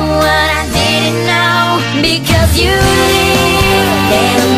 what I didn't know because you live.